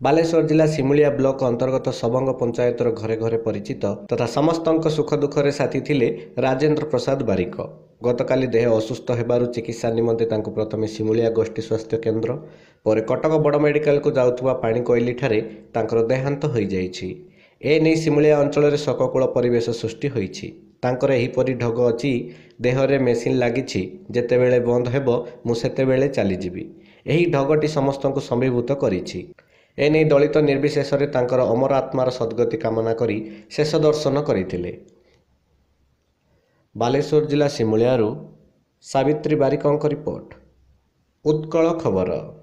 ବାଲେଶ୍ୱର ଜିଲ୍ଲା ସିମୁଳିଆ ବ୍ଲକ ଅନ୍ତର୍ଗତ ସବଙ୍ଗ ପଞ୍ଚାୟତର ଘରେ ଘରେ ପରିଚିତ ତଥା ସମସ୍ତଙ୍କ ସୁଖ ଦୁଃଖରେ ସାଥୀ ଥିଲେ ରାଜେନ୍ଦ୍ର ପ୍ରସାଦ ବାରିକ। ଗତକାଲି ଦେହ ଅସୁସ୍ଥ ହେବାରୁ ଚିକିତ୍ସା ନିମନ୍ତେ ତାଙ୍କୁ ପ୍ରଥମେ ସିମୁଳିଆ ଗୋଷ୍ଠୀ ସ୍ୱାସ୍ଥ୍ୟ କେନ୍ଦ୍ର ପରେ କଟକ ବଡ଼ ମେଡିକାଲକୁ ଯାଉଥିବା ପାଣିକୋଇଲିଠାରେ ତାଙ୍କର ଦେହାନ୍ତ ହୋଇଯାଇଛି। ଏ ନେଇ ସିମୁଳିଆ ଅଞ୍ଚଳରେ ଶୋକକୂଳ ପରିବେଶ ସୃଷ୍ଟି ହୋଇଛି। ତାଙ୍କର ଏହିପରି ଢଗ ଅଛି ଦେହରେ ମେସିନ୍ ଲାଗିଛି ଯେତେବେଳେ ବନ୍ଦ ହେବ ମୁଁ ସେତେବେଳେ ଚାଲିଯିବି। ଏହି ଢଗଟି ସମସ୍ତଙ୍କୁ ସମୀଭୂତ କରିଛି। ଏନେଇ ଦଳିତ ନିର୍ବିଶେଷରେ ତାଙ୍କର ଅମର ଆତ୍ମାର ସଦ୍ଗତି କାମନା କରି ଶେଷ ଦର୍ଶନ କରିଥିଲେ। ବାଲେଶ୍ୱର ଜିଲ୍ଲା ସିମୁଳିଆରୁ ସାବିତ୍ରୀ ବାରିକଙ୍କ ରିପୋର୍ଟ। ଉତ୍କଳ ଖବର।